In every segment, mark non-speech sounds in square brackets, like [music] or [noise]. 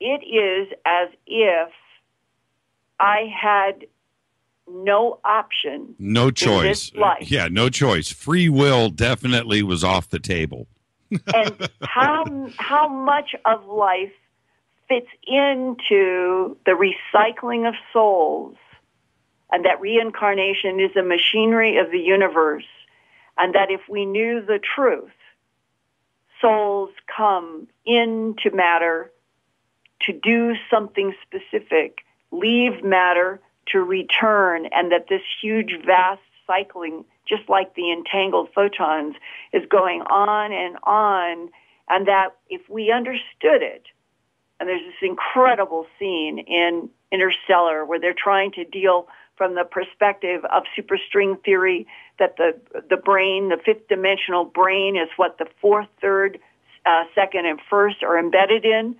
it is as if I had no option. No choice. life. Yeah, no choice. Free will definitely was off the table. [laughs] and how how much of life fits into the recycling of souls and that reincarnation is a machinery of the universe and that if we knew the truth souls come into matter to do something specific leave matter to return and that this huge vast cycling just like the entangled photons is going on and on and that if we understood it and there's this incredible scene in interstellar where they're trying to deal from the perspective of superstring theory that the the brain the fifth dimensional brain is what the fourth third uh, second and first are embedded in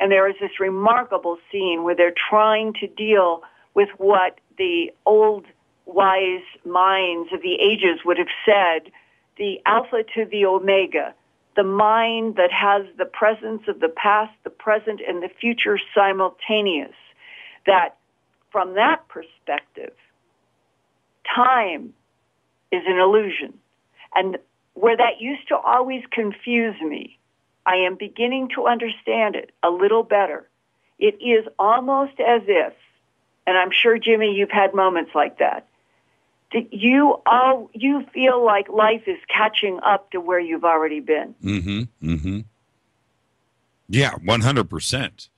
and there is this remarkable scene where they're trying to deal with what the old wise minds of the ages would have said, the alpha to the omega, the mind that has the presence of the past, the present, and the future simultaneous. That from that perspective, time is an illusion. And where that used to always confuse me, I am beginning to understand it a little better. It is almost as if and I'm sure Jimmy, you've had moments like that. that You all you feel like life is catching up to where you've already been. Mm-hmm. Mm-hmm. Yeah, one hundred percent.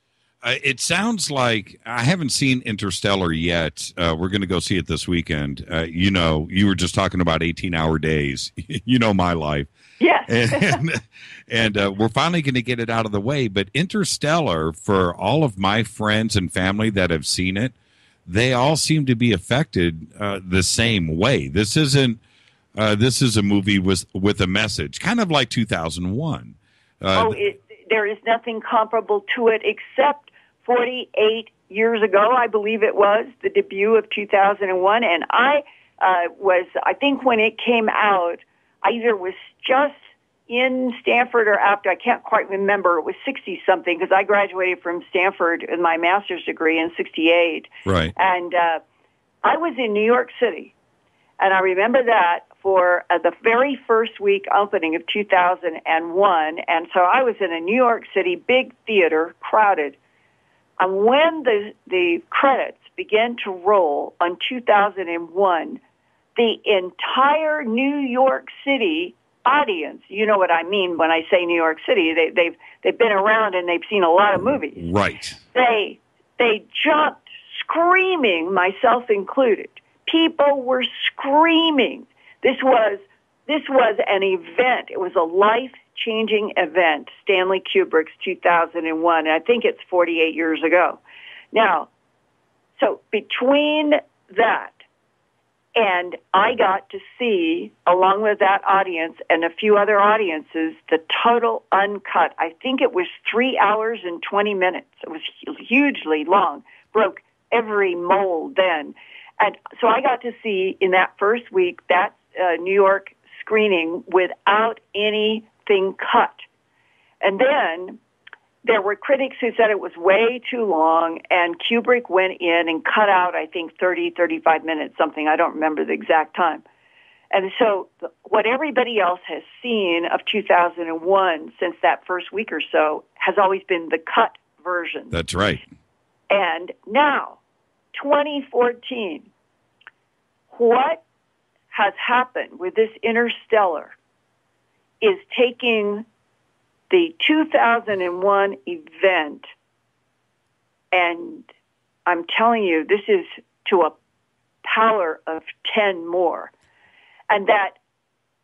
Uh, it sounds like I haven't seen Interstellar yet. Uh, we're going to go see it this weekend. Uh, you know, you were just talking about eighteen-hour days. [laughs] you know my life. Yeah. [laughs] and and uh, we're finally going to get it out of the way. But Interstellar, for all of my friends and family that have seen it, they all seem to be affected uh, the same way. This isn't. Uh, this is a movie with with a message, kind of like 2001. Uh, oh, it, there is nothing comparable to it except 48 years ago, I believe it was the debut of 2001, and I uh, was. I think when it came out, either was just in Stanford or after, I can't quite remember. It was 60 something because I graduated from Stanford with my master's degree in 68. Right. And uh, I was in New York City. And I remember that for uh, the very first week opening of 2001. And so I was in a New York City big theater, crowded. And when the, the credits began to roll on 2001, the entire New York City audience. You know what I mean when I say New York City. They, they've they've been around and they've seen a lot of movies. Right. They they jumped screaming, myself included. People were screaming. This was this was an event. It was a life changing event. Stanley Kubrick's 2001. I think it's 48 years ago. Now, so between that and I got to see, along with that audience and a few other audiences, the total uncut. I think it was three hours and 20 minutes. It was hugely long, broke every mold then. And so I got to see in that first week that uh, New York screening without anything cut. And then there were critics who said it was way too long, and Kubrick went in and cut out, I think, 30, 35 minutes, something. I don't remember the exact time. And so what everybody else has seen of 2001 since that first week or so has always been the cut version. That's right. And now, 2014, what has happened with this interstellar is taking the 2001 event, and I'm telling you, this is to a power of 10 more. And that,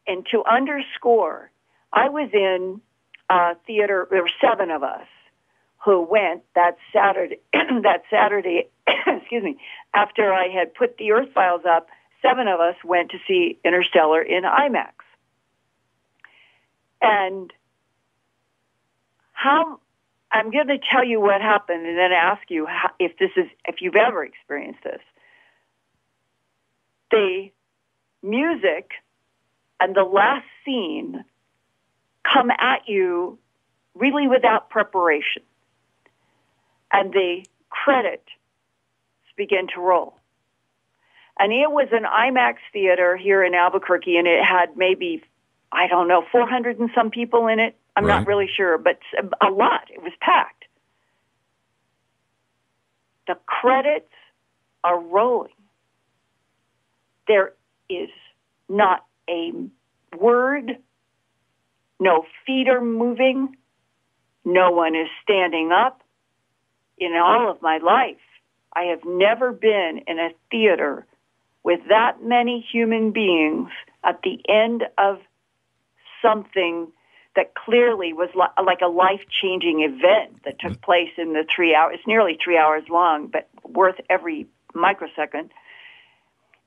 and to underscore, I was in a theater, there were seven of us who went that Saturday, [clears throat] that Saturday, [clears throat] excuse me, after I had put the Earth Files up, seven of us went to see Interstellar in IMAX. And how I'm going to tell you what happened and then ask you how, if this is if you've ever experienced this. The music and the last scene come at you really without preparation. and the credits begin to roll. And it was an IMAX theater here in Albuquerque, and it had maybe, I don't know, 400 and some people in it. I'm Right. not really sure, but a lot. It was packed. The credits are rolling. There is not a word, no feet are moving, no one is standing up. In all of my life, I have never been in a theater with that many human beings at the end of something that clearly was li- like a life-changing event that took mm. place in the three hours. It's nearly three hours long, but worth every microsecond.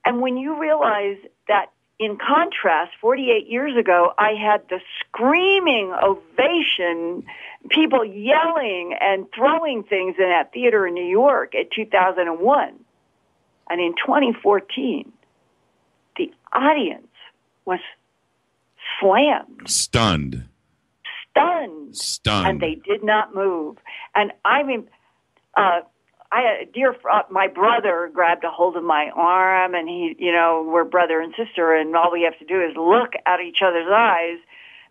And when you realize that, in contrast, 48 years ago, I had the screaming ovation, people yelling and throwing things in that theater in New York at 2001. And in 2014, the audience was slammed, Stunned. Stunned, Stunned. and they did not move. And I mean, uh, I had a dear uh, my brother grabbed a hold of my arm, and he, you know, we're brother and sister, and all we have to do is look at each other's eyes.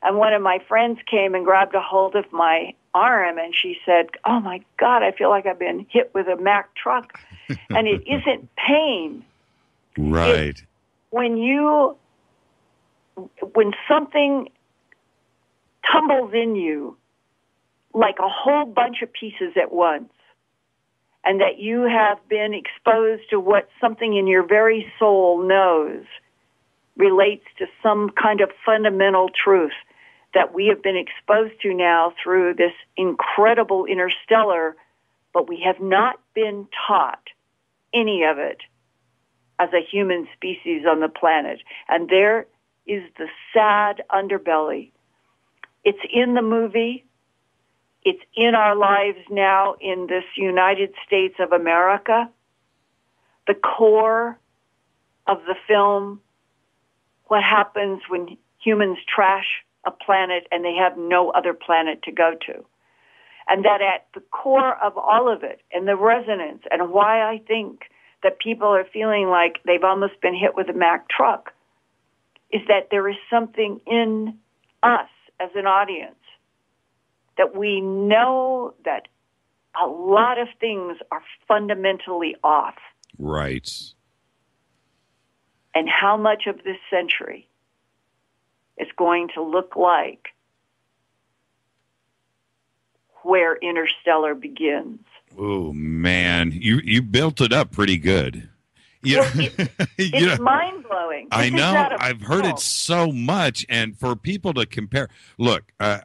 And one of my friends came and grabbed a hold of my arm, and she said, "Oh my God, I feel like I've been hit with a Mack truck." [laughs] and it isn't pain right. when you when something tumbles in you like a whole bunch of pieces at once and that you have been exposed to what something in your very soul knows relates to some kind of fundamental truth that we have been exposed to now through this incredible interstellar, but we have not been taught any of it as a human species on the planet. And there is the sad underbelly. It's in the movie. It's in our lives now in this United States of America. The core of the film, what happens when humans trash a planet and they have no other planet to go to. And that at the core of all of it and the resonance and why I think that people are feeling like they've almost been hit with a Mack truck is that there is something in us as an audience that we know that a lot of things are fundamentally off Right. and how much of this century is going to look like where interstellar begins. Oh man, you you built it up pretty good. You, Well, [laughs] you It's know, mind blowing. I know. I've heard it so much, and for people to compare, look, uh,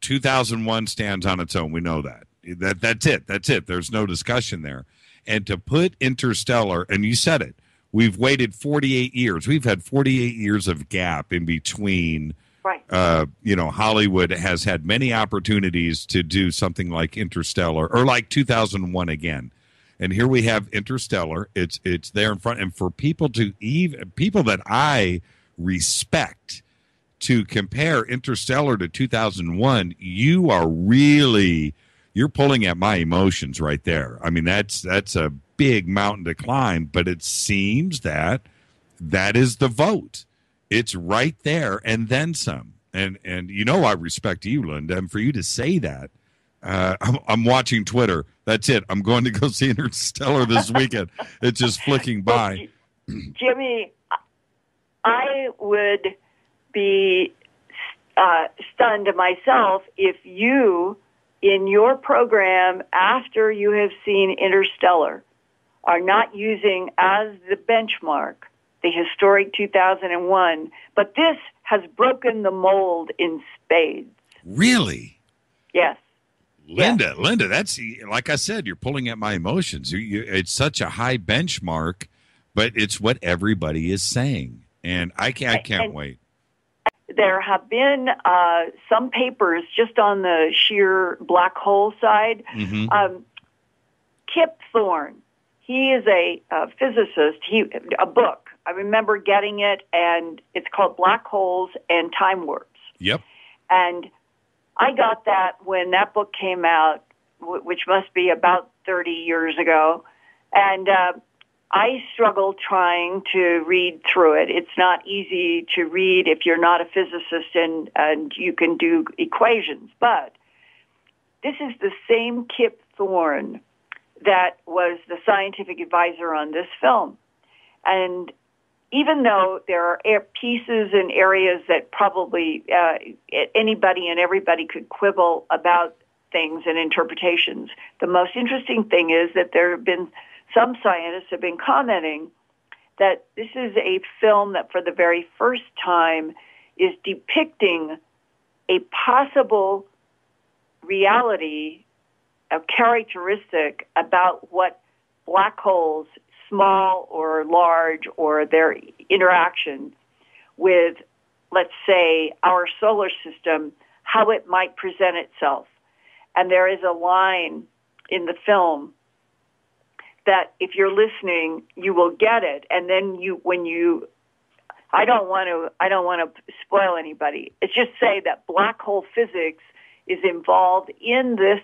2001 stands on its own. We know that. That that's it. That's it. There's no discussion there. And to put Interstellar, and you said it, we've waited 48 years. We've had 48 years of gap in between. Right. Uh, you know, Hollywood has had many opportunities to do something like Interstellar or like 2001 again. And here we have Interstellar. It's it's there in front, and for people to even people that I respect to compare Interstellar to 2001, you are really you're pulling at my emotions right there. I mean, that's that's a big mountain to climb, but it seems that that is the vote. It's right there and then some. And and you know I respect you, Linda, and for you to say that, uh, [laughs] I'm, I'm watching Twitter. That's it. I'm going to go [laughs] see Interstellar this [laughs] weekend. it's just flicking by. Jimmy, I would be uh, stunned myself if you, in your program after you have seen Interstellar, are not using as the benchmark the historic 2001, but this has broken the mold in spades. Really? Yes. Linda, Linda, that's like I said, you're pulling at my emotions. You, you, it's such a high benchmark, but it's what everybody is saying, and I can't, I can't And- wait. There have been uh, some papers just on the sheer black hole side. hmm Um, Kip Thorne, he is a, a physicist. He a book. I remember getting it, and it's called Black Holes and Time Warps. Yep. And I got that when that book came out. which must be about 30 years ago. And uh, I struggle trying to read through it. It's not easy to read if you're not a physicist and, and you can do equations. But this is the same Kip Thorne that was the scientific advisor on this film. And even though there are pieces and areas that probably uh, anybody and everybody could quibble about things and interpretations, the most interesting thing is that there have been some scientists have been commenting that this is a film that for the very first time is depicting a possible reality, a characteristic about what black holes small or large or their interaction with, let's say, our solar system, how it might present itself. And there is a line in the film that if you're listening, you will get it. And then you, when you, I don't want to, I don't want to spoil anybody. It's just say that black hole physics is involved in this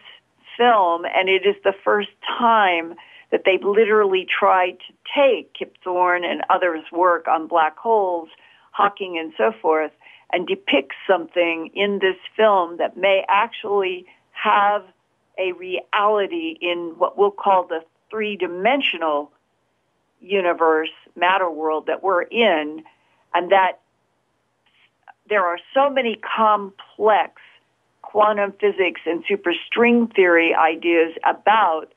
film, and it is the first time that they've literally tried to take Kip Thorne and others' work on black holes, Hawking and so forth, and depict something in this film that may actually have a reality in what we'll call the three-dimensional universe, matter world that we're in, and that there are so many complex quantum physics and superstring theory ideas about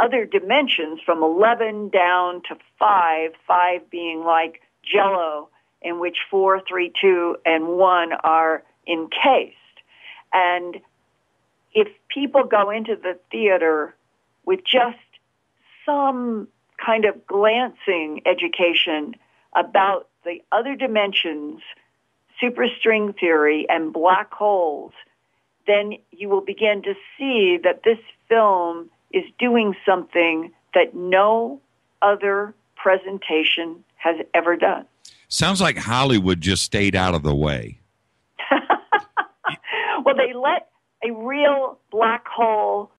other dimensions from 11 down to 5, 5 being like jello in which 4, 3, 2, and 1 are encased. And if people go into the theater with just some kind of glancing education about the other dimensions, superstring theory, and black holes, then you will begin to see that this film is doing something that no other presentation has ever done. Sounds like Hollywood just stayed out of the way. [laughs] well, they let a real black hole